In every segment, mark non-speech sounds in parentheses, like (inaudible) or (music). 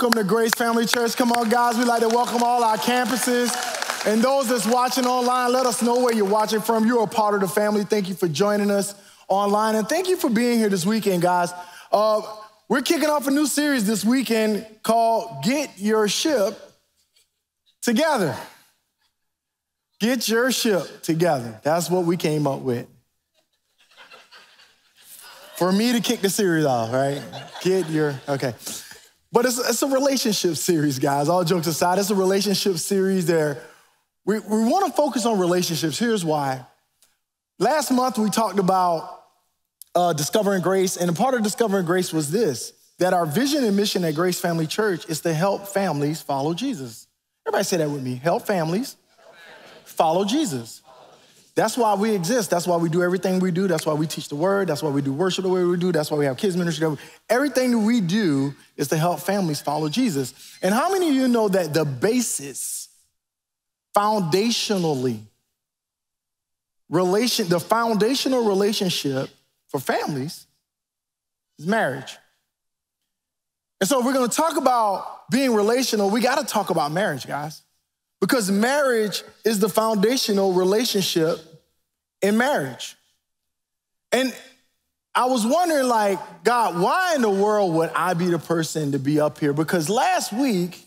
Welcome to Grace Family Church. Come on, guys. We'd like to welcome all our campuses. And those that's watching online, let us know where you're watching from. You're a part of the family. Thank you for joining us online. And thank you for being here this weekend, guys. Uh, we're kicking off a new series this weekend called Get Your Ship Together. Get Your Ship Together. That's what we came up with. For me to kick the series off, right? Get your, okay. But it's, it's a relationship series, guys. All jokes aside, it's a relationship series there. We, we want to focus on relationships. Here's why. Last month, we talked about uh, discovering grace, and a part of discovering grace was this that our vision and mission at Grace Family Church is to help families follow Jesus. Everybody say that with me help families follow Jesus. That's why we exist. That's why we do everything we do. That's why we teach the word. That's why we do worship the way we do. That's why we have kids ministry. Everything that we do is to help families follow Jesus. And how many of you know that the basis, foundationally, relation, the foundational relationship for families is marriage. And so if we're going to talk about being relational, we got to talk about marriage, guys. Because marriage is the foundational relationship in marriage. And I was wondering, like, God, why in the world would I be the person to be up here? Because last week,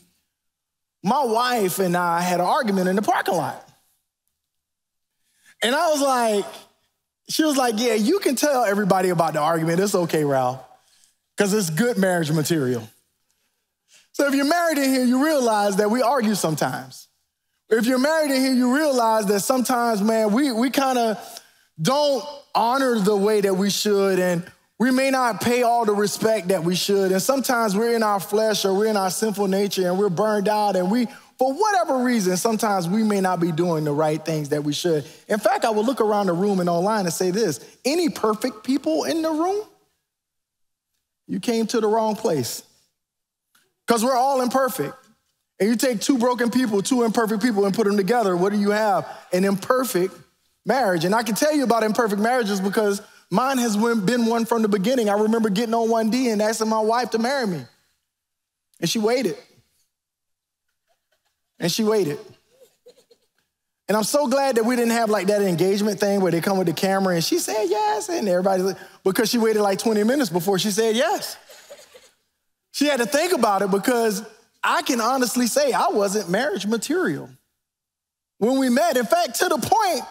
my wife and I had an argument in the parking lot. And I was like, she was like, Yeah, you can tell everybody about the argument. It's okay, Ralph, because it's good marriage material. So if you're married in here, you realize that we argue sometimes. If you're married in here, you realize that sometimes, man, we, we kind of don't honor the way that we should, and we may not pay all the respect that we should. And sometimes we're in our flesh or we're in our sinful nature and we're burned out, and we, for whatever reason, sometimes we may not be doing the right things that we should. In fact, I would look around the room and online and say this any perfect people in the room? You came to the wrong place. Because we're all imperfect. And you take two broken people, two imperfect people, and put them together, what do you have? An imperfect marriage. And I can tell you about imperfect marriages because mine has been one from the beginning. I remember getting on 1D and asking my wife to marry me. And she waited. And she waited. And I'm so glad that we didn't have like that engagement thing where they come with the camera and she said yes, and everybody, like because she waited like 20 minutes before she said yes. She had to think about it because I can honestly say I wasn't marriage material when we met. In fact, to the point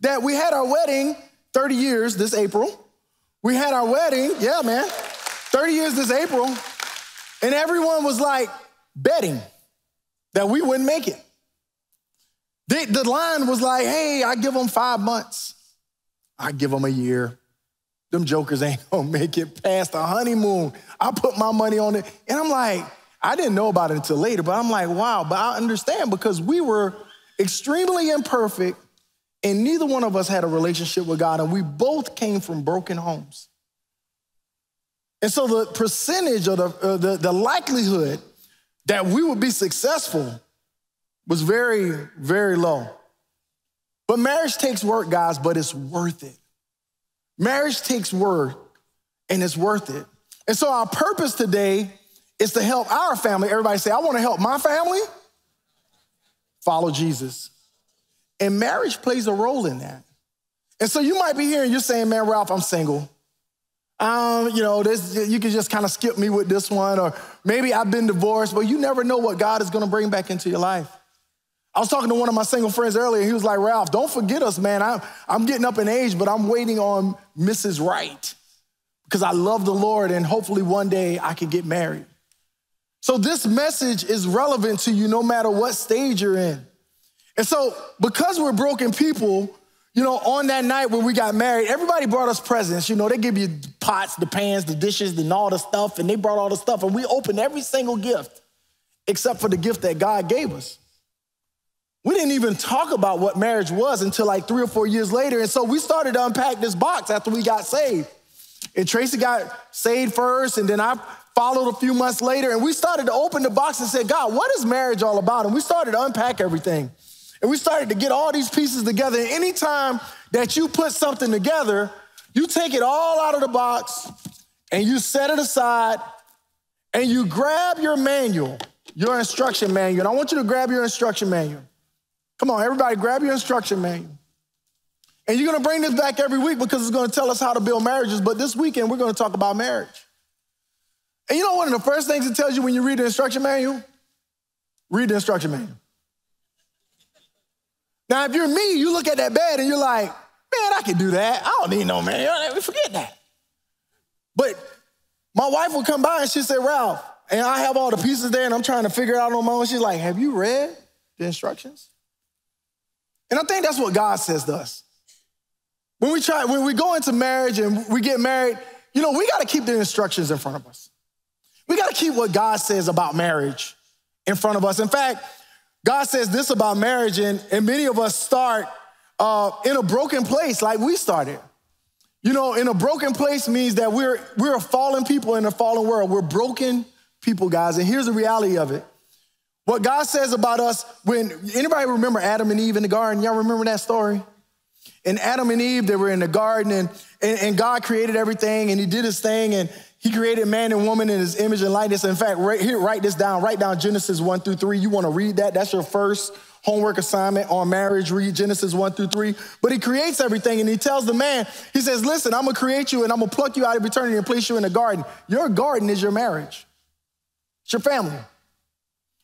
that we had our wedding 30 years this April. We had our wedding, yeah, man, 30 years this April. And everyone was like betting that we wouldn't make it. The, the line was like, hey, I give them five months. I give them a year. Them jokers (laughs) ain't gonna make it past the honeymoon. I put my money on it. And I'm like, I didn't know about it until later, but I'm like, wow, but I understand because we were extremely imperfect and neither one of us had a relationship with God and we both came from broken homes. And so the percentage or the, uh, the, the likelihood that we would be successful was very, very low. But marriage takes work, guys, but it's worth it. Marriage takes work and it's worth it. And so our purpose today is to help our family. Everybody say, I want to help my family follow Jesus. And marriage plays a role in that. And so you might be here and you're saying, man, Ralph, I'm single. Um, you know, this, you can just kind of skip me with this one, or maybe I've been divorced, but you never know what God is going to bring back into your life. I was talking to one of my single friends earlier. He was like, Ralph, don't forget us, man. I'm, I'm getting up in age, but I'm waiting on Mrs. Right because I love the Lord and hopefully one day I can get married. So this message is relevant to you no matter what stage you're in. And so because we're broken people, you know, on that night when we got married, everybody brought us presents. You know, they give you pots, the pans, the dishes, and all the stuff, and they brought all the stuff, and we opened every single gift except for the gift that God gave us. We didn't even talk about what marriage was until like three or four years later. And so we started to unpack this box after we got saved. And Tracy got saved first, and then I followed a few months later, and we started to open the box and say, God, what is marriage all about? And we started to unpack everything. And we started to get all these pieces together. And anytime that you put something together, you take it all out of the box and you set it aside and you grab your manual, your instruction manual. And I want you to grab your instruction manual. Come on, everybody, grab your instruction manual. And you're gonna bring this back every week because it's gonna tell us how to build marriages. But this weekend, we're gonna talk about marriage. And you know one of the first things it tells you when you read the instruction manual? Read the instruction manual. Now, if you're me, you look at that bed and you're like, man, I can do that. I don't need no man. Forget that. But my wife would come by and she'd say, Ralph, and I have all the pieces there and I'm trying to figure it out on my own. She's like, have you read the instructions? And I think that's what God says to us. When we try, when we go into marriage and we get married, you know, we got to keep the instructions in front of us. We got to keep what God says about marriage in front of us. In fact, God says this about marriage, and, and many of us start uh, in a broken place like we started. You know, in a broken place means that we're, we're a fallen people in a fallen world. We're broken people, guys. And here's the reality of it. What God says about us when anybody remember Adam and Eve in the garden? Y'all remember that story? And Adam and Eve, they were in the garden and, and, and God created everything and he did his thing and he created man and woman in his image and likeness. In fact, right here, write this down. Write down Genesis 1 through 3. You want to read that? That's your first homework assignment on marriage. Read Genesis 1 through 3. But he creates everything and he tells the man, he says, Listen, I'm going to create you and I'm going to pluck you out of eternity and place you in a garden. Your garden is your marriage, it's your family.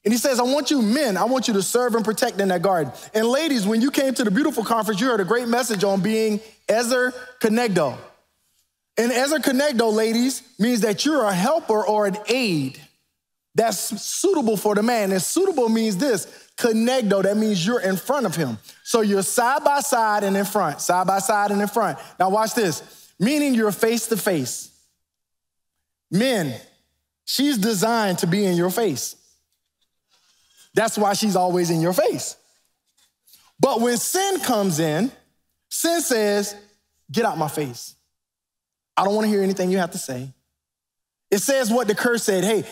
And he says, I want you men, I want you to serve and protect in that garden. And ladies, when you came to the beautiful conference, you heard a great message on being Ezer Kenegdo. And Ezer Kenegdo, ladies, means that you're a helper or an aid that's suitable for the man. And suitable means this Kenegdo, that means you're in front of him. So you're side by side and in front, side by side and in front. Now, watch this, meaning you're face to face. Men, she's designed to be in your face. That's why she's always in your face. But when sin comes in, sin says, Get out my face. I don't want to hear anything you have to say. It says what the curse said hey,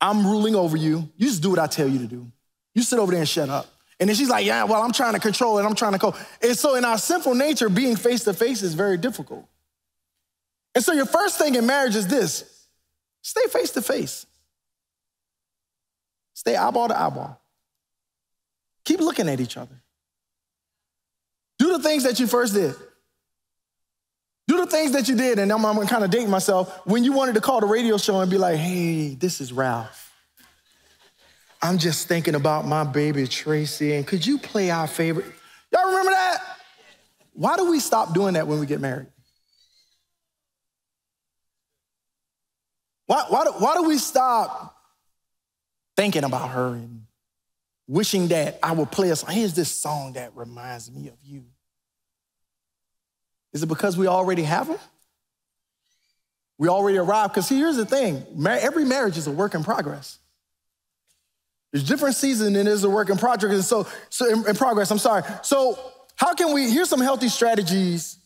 I'm ruling over you. You just do what I tell you to do. You sit over there and shut up. And then she's like, yeah, well, I'm trying to control it. I'm trying to go. And so in our sinful nature, being face to face is very difficult. And so your first thing in marriage is this stay face to face, stay eyeball to eyeball. Keep looking at each other. Do the things that you first did. The things that you did, and I'm, I'm kind of dating myself, when you wanted to call the radio show and be like, hey, this is Ralph. I'm just thinking about my baby Tracy, and could you play our favorite? Y'all remember that? Why do we stop doing that when we get married? Why, why, do, why do we stop thinking about her and wishing that I would play a song? Here's this song that reminds me of you. Is it because we already have them? We already arrived? Because here's the thing every marriage is a work in progress. There's different seasons and there's a work in progress. And so, so in, in progress, I'm sorry. So, how can we, here's some healthy strategies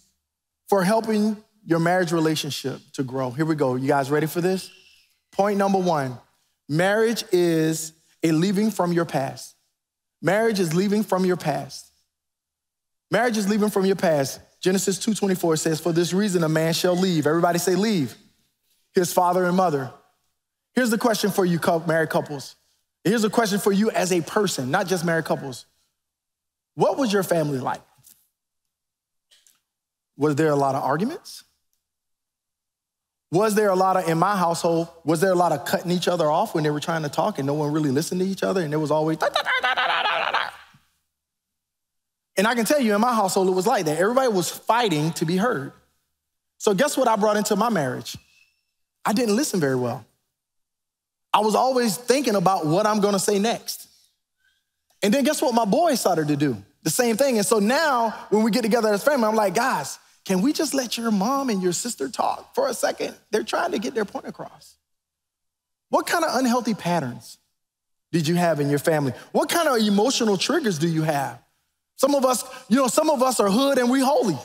for helping your marriage relationship to grow. Here we go. You guys ready for this? Point number one marriage is a leaving from your past. Marriage is leaving from your past. Marriage is leaving from your past. Genesis 2:24 says, "For this reason a man shall leave." Everybody say leave. His father and mother. Here's the question for you married couples. Here's a question for you as a person, not just married couples. What was your family like? Was there a lot of arguments? Was there a lot of, in my household, was there a lot of cutting each other off when they were trying to talk and no one really listened to each other and there was always, da, da, da, and I can tell you in my household, it was like that. Everybody was fighting to be heard. So, guess what I brought into my marriage? I didn't listen very well. I was always thinking about what I'm gonna say next. And then, guess what my boys started to do? The same thing. And so now, when we get together as family, I'm like, guys, can we just let your mom and your sister talk for a second? They're trying to get their point across. What kind of unhealthy patterns did you have in your family? What kind of emotional triggers do you have? Some of us, you know, some of us are hood and we holy.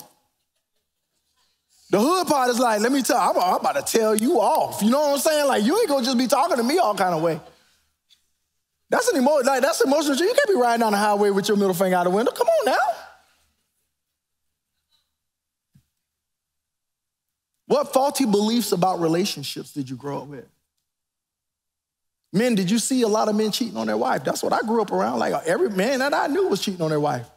The hood part is like, let me tell, I'm, I'm about to tell you off. You know what I'm saying? Like, you ain't gonna just be talking to me all kind of way. That's an emo- like that's emotional. You can't be riding down the highway with your middle finger out the window. Come on now. What faulty beliefs about relationships did you grow up with? Men, did you see a lot of men cheating on their wife? That's what I grew up around. Like every man that I knew was cheating on their wife.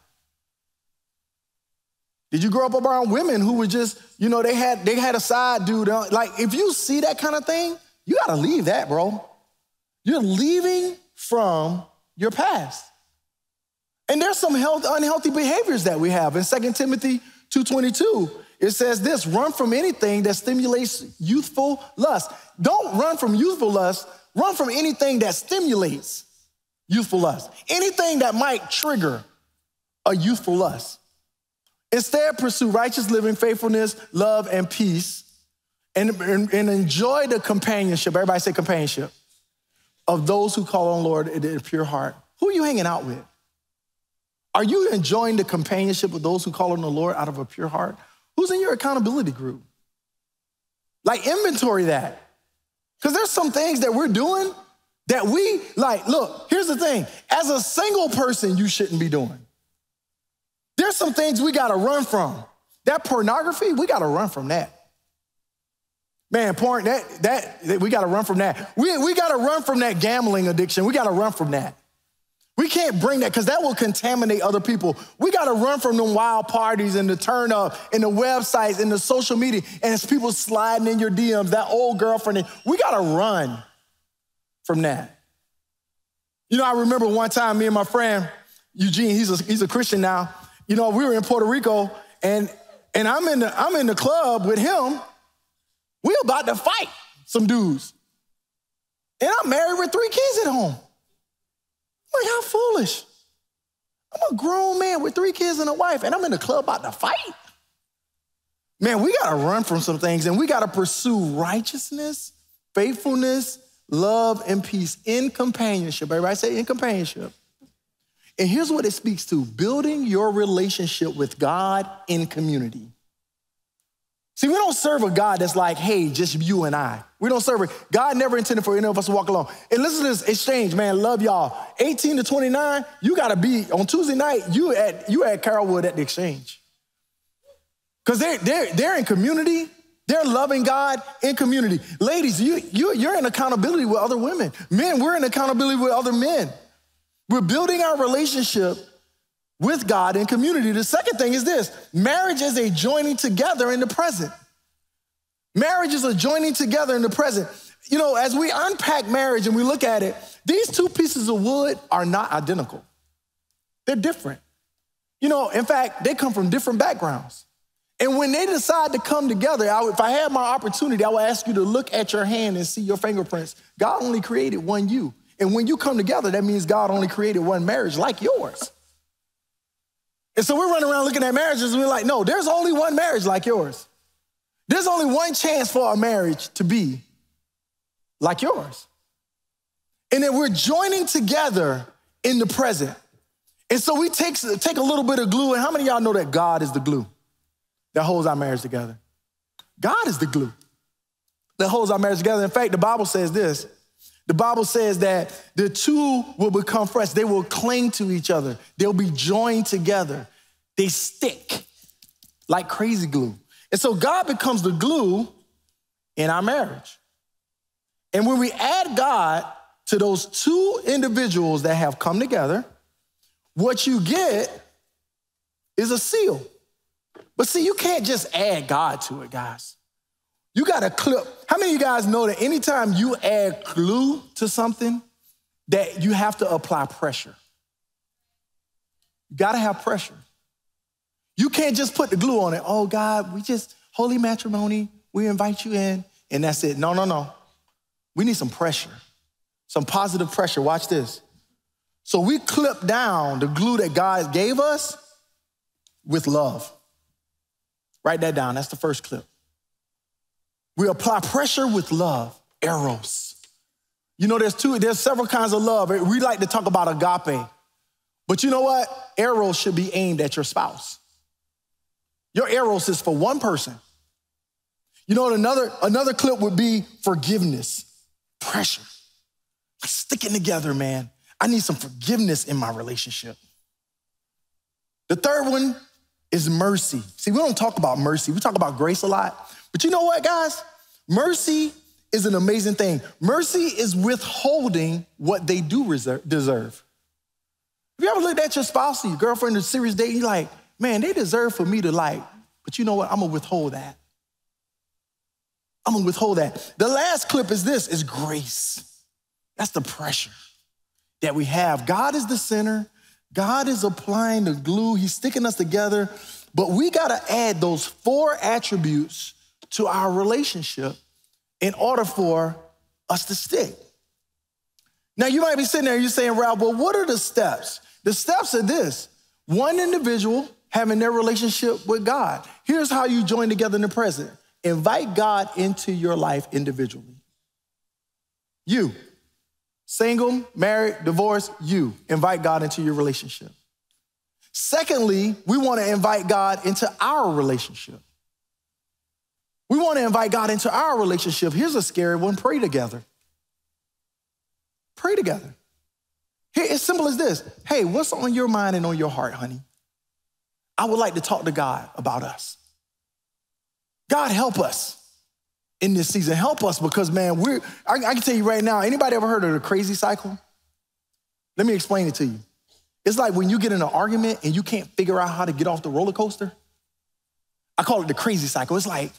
Did you grow up around women who were just, you know, they had they had a side dude? Uh, like if you see that kind of thing, you got to leave that, bro. You're leaving from your past. And there's some health, unhealthy behaviors that we have. In 2 Timothy 2.22, it says this, run from anything that stimulates youthful lust. Don't run from youthful lust, run from anything that stimulates youthful lust. Anything that might trigger a youthful lust. Instead, pursue righteous living, faithfulness, love, and peace, and, and, and enjoy the companionship. Everybody say companionship of those who call on Lord in a pure heart. Who are you hanging out with? Are you enjoying the companionship of those who call on the Lord out of a pure heart? Who's in your accountability group? Like, inventory that. Because there's some things that we're doing that we, like, look, here's the thing as a single person, you shouldn't be doing. There's some things we gotta run from. That pornography, we gotta run from that. Man, porn, that, that, that we gotta run from that. We, we gotta run from that gambling addiction. We gotta run from that. We can't bring that because that will contaminate other people. We got to run from them wild parties and the turn up and the websites and the social media and it's people sliding in your DMs, that old girlfriend. We got to run from that. You know, I remember one time me and my friend Eugene, he's a, he's a Christian now. You know, we were in Puerto Rico and and I'm in the I'm in the club with him. We about to fight some dudes. And I'm married with three kids at home. I'm Like, how foolish. I'm a grown man with three kids and a wife, and I'm in the club about to fight. Man, we gotta run from some things and we gotta pursue righteousness, faithfulness, love, and peace in companionship. Everybody say in companionship. And here's what it speaks to building your relationship with God in community. See, we don't serve a God that's like, hey, just you and I. We don't serve a God never intended for any of us to walk alone. And listen to this exchange, man. Love y'all. 18 to 29, you gotta be on Tuesday night, you at you at Carrollwood at the exchange. Because they're, they're, they're in community, they're loving God in community. Ladies, you, you, you're in accountability with other women. Men, we're in accountability with other men. We're building our relationship with God and community. The second thing is this marriage is a joining together in the present. Marriage is a joining together in the present. You know, as we unpack marriage and we look at it, these two pieces of wood are not identical, they're different. You know, in fact, they come from different backgrounds. And when they decide to come together, I, if I had my opportunity, I would ask you to look at your hand and see your fingerprints. God only created one you. And when you come together, that means God only created one marriage like yours. And so we're running around looking at marriages and we're like, no, there's only one marriage like yours. There's only one chance for our marriage to be like yours. And then we're joining together in the present. And so we take, take a little bit of glue, and how many y'all know that God is the glue that holds our marriage together? God is the glue that holds our marriage together. In fact, the Bible says this the Bible says that the two will become fresh. They will cling to each other. They'll be joined together. They stick like crazy glue. And so God becomes the glue in our marriage. And when we add God to those two individuals that have come together, what you get is a seal. But see, you can't just add God to it, guys. You got to clip. How many of you guys know that anytime you add glue to something, that you have to apply pressure? You got to have pressure. You can't just put the glue on it. Oh, God, we just, holy matrimony, we invite you in, and that's it. No, no, no. We need some pressure, some positive pressure. Watch this. So we clip down the glue that God gave us with love. Write that down. That's the first clip. We apply pressure with love, eros. You know, there's two, there's several kinds of love. Eh, we like to talk about agape. But you know what? Eros should be aimed at your spouse. Your eros is for one person. You know, another, another clip would be forgiveness, pressure. I'm Sticking together, man. I need some forgiveness in my relationship. The third one is mercy. See, we don't talk about mercy. We talk about grace a lot. But you know what, guys? Mercy is an amazing thing. Mercy is withholding what they do deserve. Have you ever looked at your spouse or your girlfriend or serious date, you're like, man, they deserve for me to like, but you know what? I'm gonna withhold that. I'm gonna withhold that. The last clip is this is grace. That's the pressure that we have. God is the center. God is applying the glue. He's sticking us together. But we gotta add those four attributes to our relationship in order for us to stick. Now, you might be sitting there, you're saying, Ralph, well, what are the steps? The steps are this one individual having their relationship with God. Here's how you join together in the present invite God into your life individually. You, single, married, divorced, you invite God into your relationship. Secondly, we want to invite God into our relationship. We want to invite God into our relationship. Here's a scary one pray together. Pray together. It's simple as this Hey, what's on your mind and on your heart, honey? I would like to talk to God about us. God, help us in this season. Help us because, man, we're, I, I can tell you right now, anybody ever heard of the crazy cycle? Let me explain it to you. It's like when you get in an argument and you can't figure out how to get off the roller coaster. I call it the crazy cycle. It's like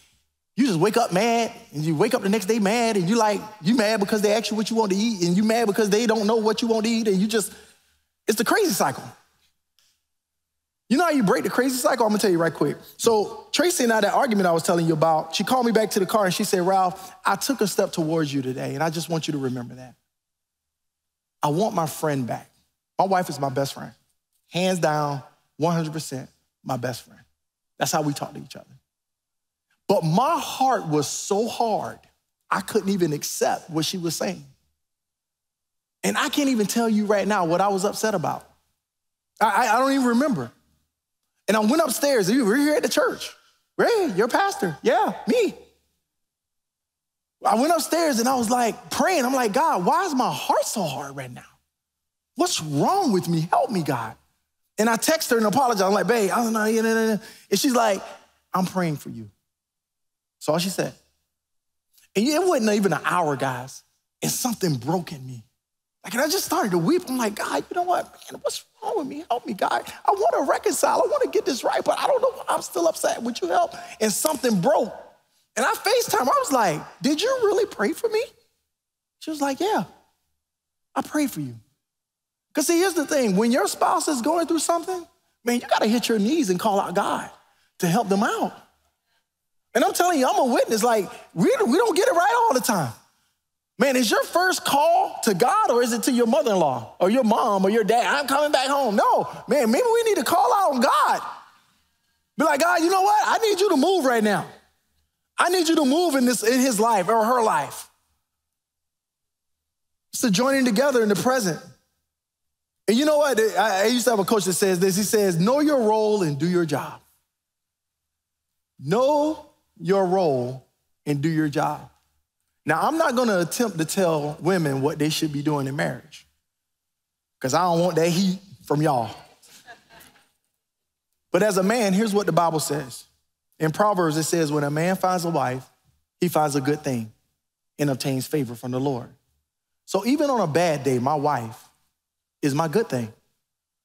you just wake up mad and you wake up the next day mad and you like, you mad because they ask you what you want to eat and you mad because they don't know what you want to eat and you just, it's the crazy cycle. You know how you break the crazy cycle? I'm gonna tell you right quick. So Tracy and I, that argument I was telling you about, she called me back to the car and she said, Ralph, I took a step towards you today and I just want you to remember that. I want my friend back. My wife is my best friend. Hands down, 100% my best friend. That's how we talk to each other. But my heart was so hard, I couldn't even accept what she was saying. And I can't even tell you right now what I was upset about. I, I don't even remember. And I went upstairs. You were here at the church. Ray, your pastor. Yeah, me. I went upstairs and I was like praying. I'm like, God, why is my heart so hard right now? What's wrong with me? Help me, God. And I text her and apologize. I'm like, babe, I don't know. And she's like, I'm praying for you. That's all she said. And it wasn't even an hour, guys, and something broke in me. Like, and I just started to weep. I'm like, God, you know what, man, what's wrong with me? Help me, God. I want to reconcile. I want to get this right, but I don't know. I'm still upset. Would you help? And something broke. And I FaceTime. I was like, Did you really pray for me? She was like, Yeah, I prayed for you. Because see, here's the thing when your spouse is going through something, man, you got to hit your knees and call out God to help them out. And I'm telling you, I'm a witness. Like, we, we don't get it right all the time. Man, is your first call to God or is it to your mother in law or your mom or your dad? I'm coming back home. No, man, maybe we need to call out on God. Be like, God, you know what? I need you to move right now. I need you to move in this in his life or her life. It's the joining together in the present. And you know what? I, used to have a coach that says this. He says, know your role and do your job. Know your role and do your job. Now, I'm not gonna attempt to tell women what they should be doing in marriage because I don't want that heat from y'all. But as a man, here's what the Bible says. In Proverbs, it says, when a man finds a wife, he finds a good thing and obtains favor from the Lord. So even on a bad day, my wife is my good thing.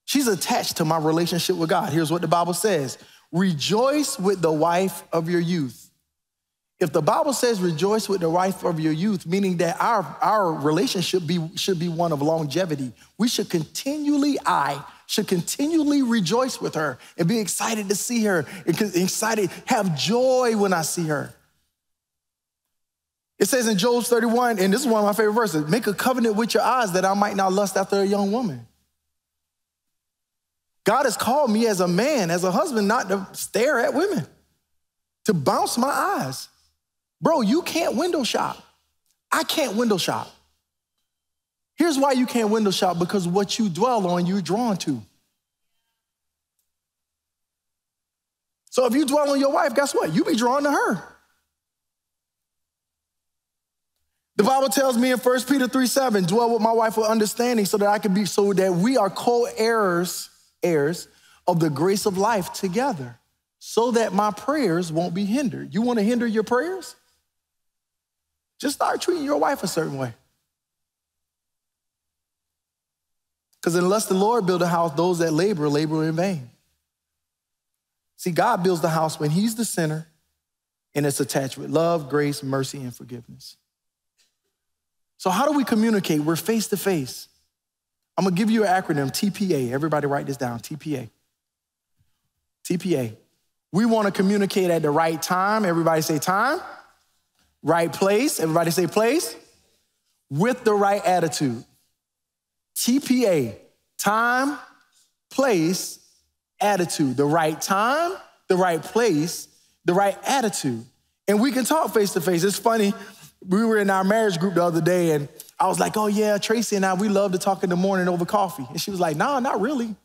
She's attached to my relationship with God. Here's what the Bible says Rejoice with the wife of your youth if the Bible says rejoice with the wife of your youth, meaning that our, our relationship be, should be one of longevity, we should continually, I should continually rejoice with her and be excited to see her and excited, have joy when I see her. It says in Job 31, and this is one of my favorite verses make a covenant with your eyes that I might not lust after a young woman. God has called me as a man, as a husband, not to stare at women, to bounce my eyes. Bro, you can't window shop. I can't window shop. Here's why you can't window shop because what you dwell on, you're drawn to. So if you dwell on your wife, guess what? You be drawn to her. The Bible tells me in 1 Peter 3 7, dwell with my wife with understanding so that I can be, so that we are co heirs, heirs of the grace of life together, so that my prayers won't be hindered. You want to hinder your prayers? Just start treating your wife a certain way. Because unless the Lord build a house, those that labor, labor in vain. See, God builds the house when He's the center and it's attached with love, grace, mercy, and forgiveness. So, how do we communicate? We're face to face. I'm gonna give you an acronym TPA. Everybody write this down TPA. TPA. We wanna communicate at the right time. Everybody say time. Right place. Everybody say place. With the right attitude. TPA. Time, place, attitude. The right time, the right place, the right attitude. And we can talk face to face. It's funny. We were in our marriage group the other day, and I was like, oh, yeah, Tracy and I, we love to talk in the morning over coffee. And she was like, nah, not really.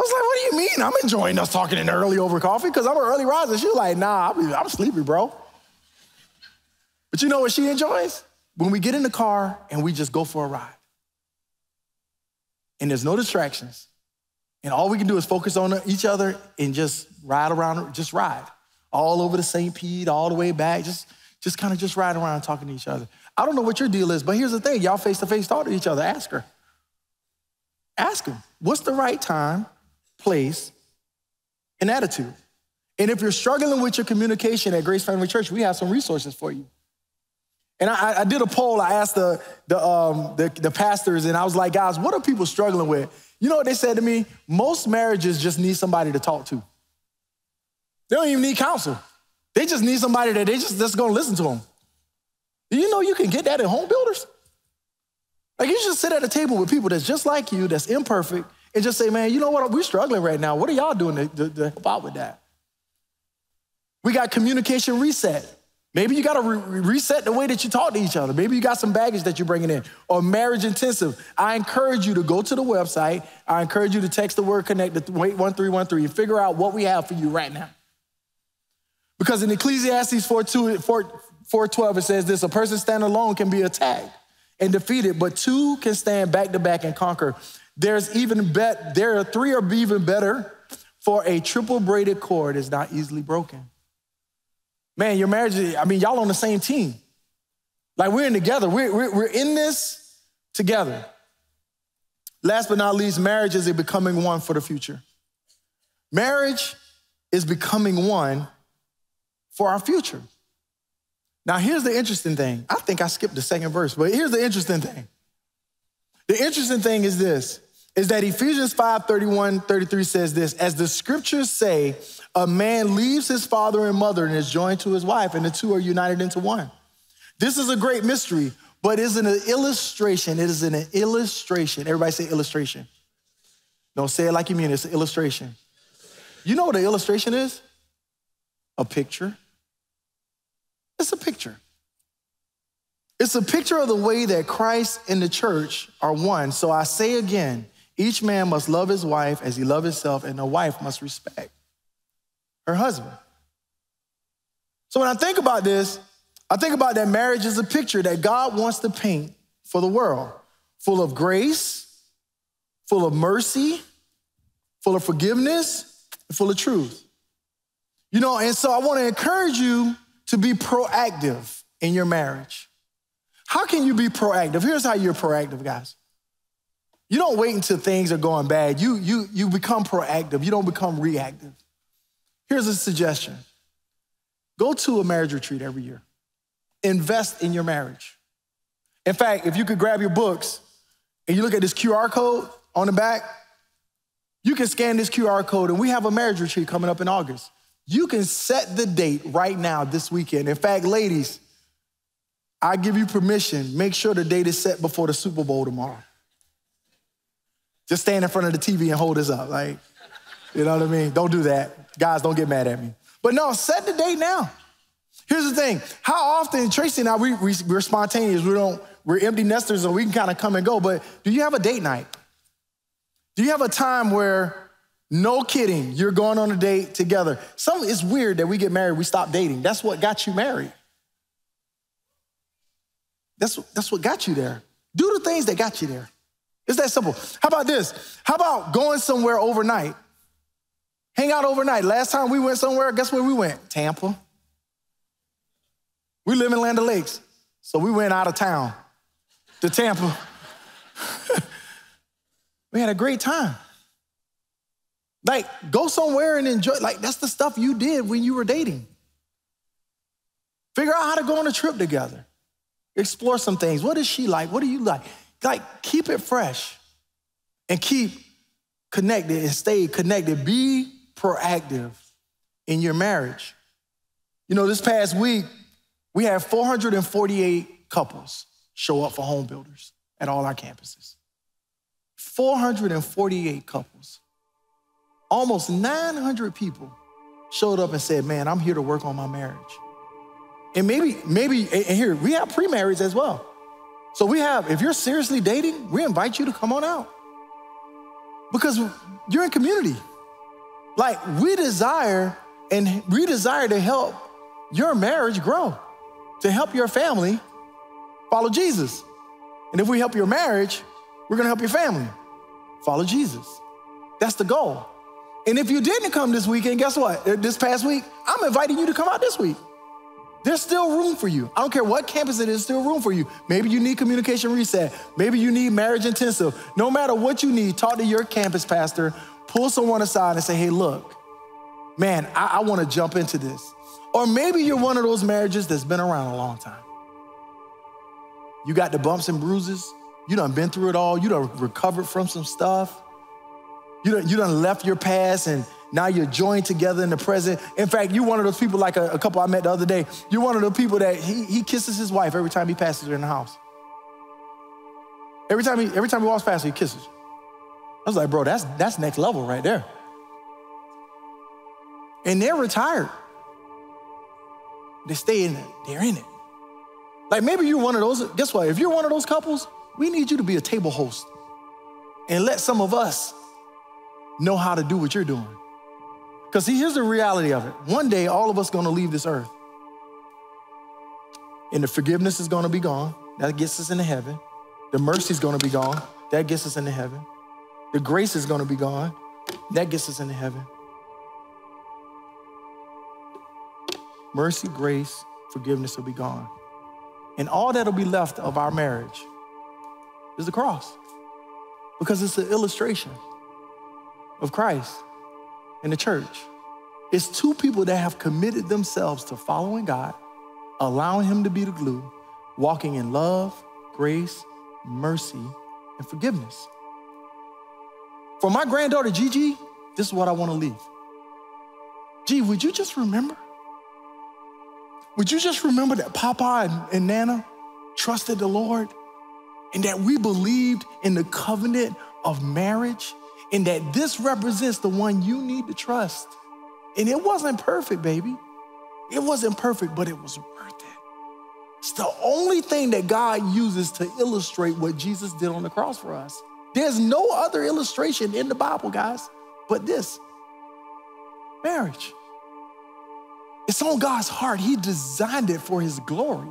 I was like, what do you mean? I'm enjoying us talking in early over coffee because I'm an early riser. She was like, nah, I'm, sleepy, bro. But you know what she enjoys? When we get in the car and we just go for a ride. And there's no distractions. And all we can do is focus on each other and just ride around, just ride. All over the St. Pete, all the way back, just, just kind of just ride around talking to each other. I don't know what your deal is, but here's the thing. Y'all face to face talk to each other. Ask her. Ask him, what's the right time, place, and attitude? And if you're struggling with your communication at Grace Family Church, we have some resources for you. And I, I did a poll. I asked the, the, um, the, the pastors, and I was like, guys, what are people struggling with? You know what they said to me? Most marriages just need somebody to talk to. They don't even need counsel. They just need somebody that they just that's gonna listen to them. Do you know you can get that at home builders? Like you just sit at a table with people that's just like you, that's imperfect, and just say, man, you know what? We're struggling right now. What are y'all doing to, to, to help out with that? We got communication reset. Maybe you got to re- reset the way that you talk to each other. Maybe you got some baggage that you're bringing in. Or marriage intensive. I encourage you to go to the website. I encourage you to text the word connect to 1313 and figure out what we have for you right now. Because in Ecclesiastes 4, 2, 4, 4:12 it says this, a person standing alone can be attacked and defeated, but two can stand back to back and conquer. There's even bet there are three are even better, for a triple braided cord is not easily broken. Man, your marriage, I mean, y'all on the same team. Like we're in together. We're, we're, we're in this together. Last but not least, marriage is a becoming one for the future. Marriage is becoming one for our future. Now, here's the interesting thing. I think I skipped the second verse, but here's the interesting thing. The interesting thing is this is that Ephesians 5 31, 33 says this as the scriptures say, a man leaves his father and mother and is joined to his wife, and the two are united into one. This is a great mystery, but is an illustration. It is an illustration. Everybody say illustration. Don't say it like you mean it. it's an illustration. You know what an illustration is? A picture. It's a picture. It's a picture of the way that Christ and the church are one. So I say again, each man must love his wife as he loves himself, and the wife must respect her husband. So when I think about this, I think about that marriage as a picture that God wants to paint for the world, full of grace, full of mercy, full of forgiveness, and full of truth. You know, and so I want to encourage you to be proactive in your marriage. How can you be proactive? Here's how you're proactive, guys. You don't wait until things are going bad. You, you, you become proactive. You don't become reactive. Here's a suggestion go to a marriage retreat every year, invest in your marriage. In fact, if you could grab your books and you look at this QR code on the back, you can scan this QR code, and we have a marriage retreat coming up in August. You can set the date right now this weekend. In fact, ladies, I give you permission. Make sure the date is set before the Super Bowl tomorrow. Just stand in front of the TV and hold this up. Like, you know what I mean? Don't do that. Guys, don't get mad at me. But no, set the date now. Here's the thing. How often, Tracy and I, we, we, we're spontaneous. We don't, we're empty nesters and we can kind of come and go. But do you have a date night? Do you have a time where, no kidding, you're going on a date together? Some, it's weird that we get married, we stop dating. That's what got you married. That's, that's what got you there. Do the things that got you there. It's that simple. How about this? How about going somewhere overnight? Hang out overnight. Last time we went somewhere, guess where we went? Tampa. We live in Land O' Lakes, So we went out of town to Tampa. (laughs) we had a great time. Like, go somewhere and enjoy. Like, that's the stuff you did when you were dating. Figure out how to go on a trip together. Explore some things. What is she like? What do you like? Like, keep it fresh and keep connected and stay connected. Be proactive in your marriage. You know, this past week, we had 448 couples show up for home builders at all our campuses. 448 couples. Almost 900 people showed up and said, Man, I'm here to work on my marriage. And maybe, maybe, and here, we have pre marriage as well. So we have, if you're seriously dating, we invite you to come on out because you're in community. Like we desire and we desire to help your marriage grow, to help your family follow Jesus. And if we help your marriage, we're gonna help your family follow Jesus. That's the goal. And if you didn't come this weekend, guess what? This past week, I'm inviting you to come out this week. There's still room for you. I don't care what campus it is, still room for you. Maybe you need communication reset. Maybe you need marriage intensive. No matter what you need, talk to your campus pastor, pull someone aside and say, hey, look, man, I, I want to jump into this. Or maybe you're one of those marriages that's been around a long time. You got the bumps and bruises. You done been through it all. You done recovered from some stuff. You done, you done left your past and now you're joined together in the present. In fact, you're one of those people, like a, a couple I met the other day, you're one of the people that he, he kisses his wife every time he passes her in the house. Every time he, every time he walks past her, he kisses. I was like, bro, that's, that's next level right there. And they're retired. They stay in it, they're in it. Like maybe you're one of those, guess what? If you're one of those couples, we need you to be a table host and let some of us know how to do what you're doing. Because see, here's the reality of it. One day, all of us gonna leave this earth. And the forgiveness is gonna be gone. That gets us into heaven. The mercy is gonna be gone. That gets us into heaven. The grace is gonna be gone. That gets us into heaven. Mercy, grace, forgiveness will be gone. And all that'll be left of our marriage is the cross. Because it's an illustration of Christ in the church. It's two people that have committed themselves to following God, allowing Him to be the glue, walking in love, grace, mercy, and forgiveness. For my granddaughter Gigi, this is what I want to leave. Gee, would you just remember? Would you just remember that Papa and, and Nana trusted the Lord and that we believed in the covenant of marriage and that this represents the one you need to trust. And it wasn't perfect, baby. It wasn't perfect, but it was worth it. It's the only thing that God uses to illustrate what Jesus did on the cross for us. There's no other illustration in the Bible, guys, but this marriage. It's on God's heart. He designed it for His glory.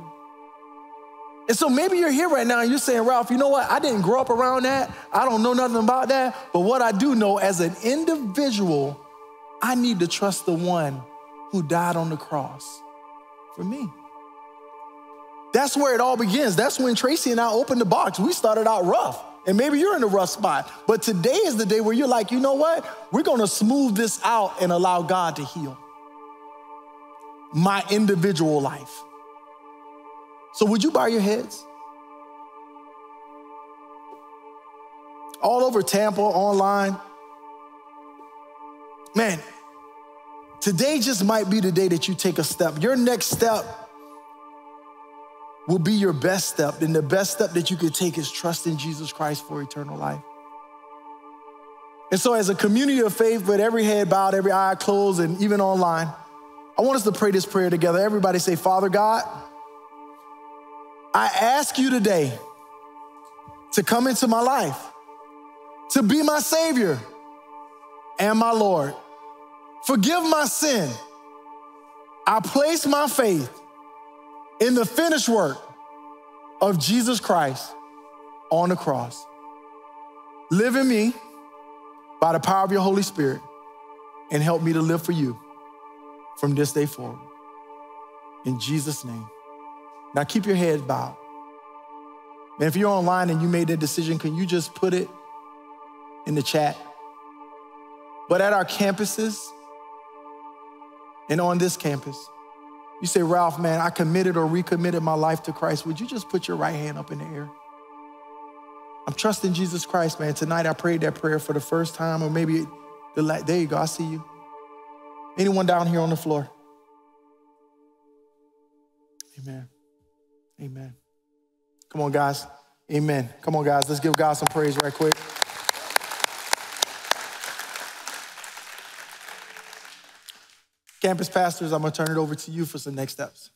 And so maybe you're here right now and you're saying, Ralph, you know what? I didn't grow up around that. I don't know nothing about that. But what I do know as an individual, I need to trust the one who died on the cross for me. That's where it all begins. That's when Tracy and I opened the box. We started out rough. And maybe you're in a rough spot. But today is the day where you're like, you know what? We're going to smooth this out and allow God to heal my individual life. So, would you bow your heads? All over Tampa, online. Man, today just might be the day that you take a step. Your next step will be your best step. And the best step that you could take is trust in Jesus Christ for eternal life. And so, as a community of faith, with every head bowed, every eye closed, and even online, I want us to pray this prayer together. Everybody say, Father God, I ask you today to come into my life, to be my Savior and my Lord. Forgive my sin. I place my faith in the finished work of Jesus Christ on the cross. Live in me by the power of your Holy Spirit and help me to live for you from this day forward. In Jesus' name, Now keep your head bowed. And if you're online and you made that decision, can you just put it in the chat? But at our campuses and on this campus, you say, Ralph, man, I committed or recommitted my life to Christ. Would you just put your right hand up in the air? I'm trusting Jesus Christ, man. Tonight I prayed that prayer for the first time, or maybe the la- there you go. I see you. Anyone down here on the floor? Amen. Amen. Come on, guys. Amen. Come on, guys. Let's give God some praise right quick. Campus pastors, I'm going to turn it over to you for some next steps.